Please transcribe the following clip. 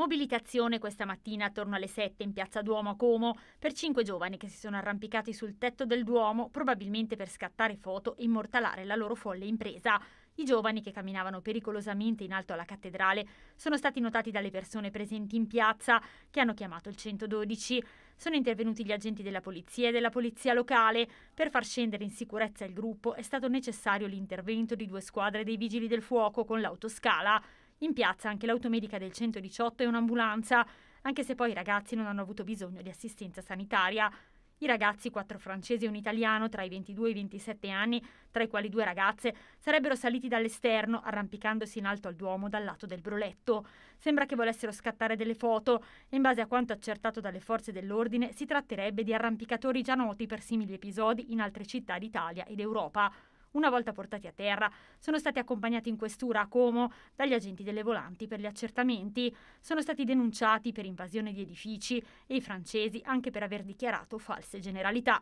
Mobilitazione questa mattina attorno alle 7 in piazza Duomo a Como per cinque giovani che si sono arrampicati sul tetto del Duomo, probabilmente per scattare foto e immortalare la loro folle impresa. I giovani che camminavano pericolosamente in alto alla cattedrale sono stati notati dalle persone presenti in piazza che hanno chiamato il 112. Sono intervenuti gli agenti della polizia e della polizia locale. Per far scendere in sicurezza il gruppo è stato necessario l'intervento di due squadre dei vigili del fuoco con l'autoscala. In piazza anche l'automedica del 118 e un'ambulanza, anche se poi i ragazzi non hanno avuto bisogno di assistenza sanitaria. I ragazzi, quattro francesi e un italiano, tra i 22 e i 27 anni, tra i quali due ragazze, sarebbero saliti dall'esterno, arrampicandosi in alto al Duomo dal lato del broletto. Sembra che volessero scattare delle foto e in base a quanto accertato dalle forze dell'ordine si tratterebbe di arrampicatori già noti per simili episodi in altre città d'Italia ed Europa. Una volta portati a terra, sono stati accompagnati in questura a Como dagli agenti delle volanti per gli accertamenti. Sono stati denunciati per invasione di edifici e i francesi anche per aver dichiarato false generalità.